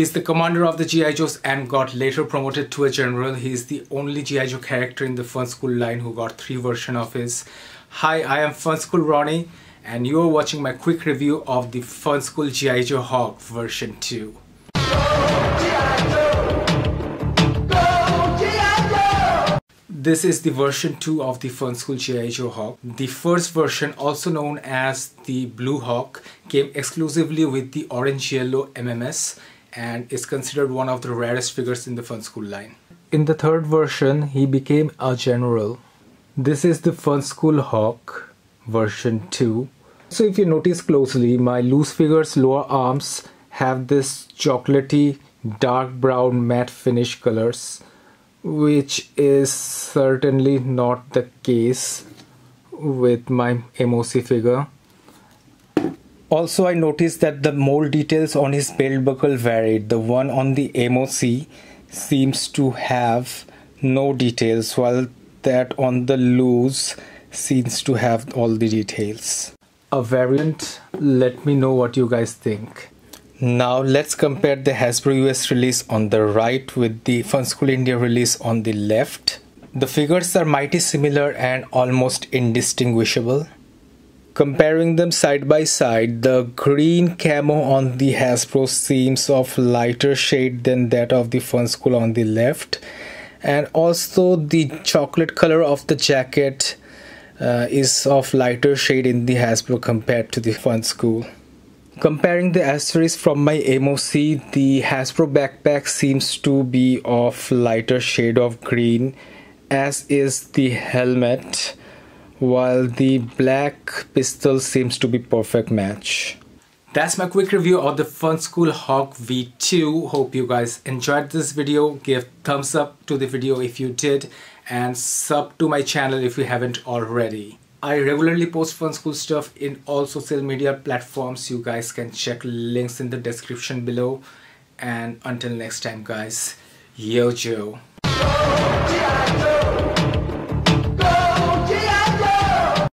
He's the commander of the G.I. Joes and got later promoted to a general. He's the only G.I. Joe character in the Funskool line who got three versions of his. Hi, I am Fun School Rony and you are watching my quick review of the Funskool G.I. Joe Hawk version 2. This is the version 2 of the Funskool G.I. Joe Hawk. The first version, also known as the Blue Hawk, came exclusively with the orange-yellow MMS and is considered one of the rarest figures in the Funskool line. In the third version, he became a general. This is the Funskool Hawk version 2. So if you notice closely, my loose figures lower arms have this chocolatey dark brown matte finish colors which is certainly not the case with my MOC figure. Also, I noticed that the mold details on his belt buckle varied. The one on the MOC seems to have no details, while that on the loose seems to have all the details. A variant, let me know what you guys think. Now let's compare the Hasbro US release on the right with the Funskool India release on the left. The figures are mighty similar and almost indistinguishable. Comparing them side by side, the green camo on the Hasbro seems of lighter shade than that of the Funskool on the left. And also the chocolate color of the jacket uh, is of lighter shade in the Hasbro compared to the Funskool. Comparing the accessories from my MOC, the Hasbro backpack seems to be of lighter shade of green as is the helmet while the black pistol seems to be perfect match. That's my quick review of the Funskool Hawk V2. Hope you guys enjoyed this video. Give thumbs up to the video if you did and sub to my channel if you haven't already. I regularly post Funskool stuff in all social media platforms. You guys can check links in the description below. And until next time guys, yo Joe.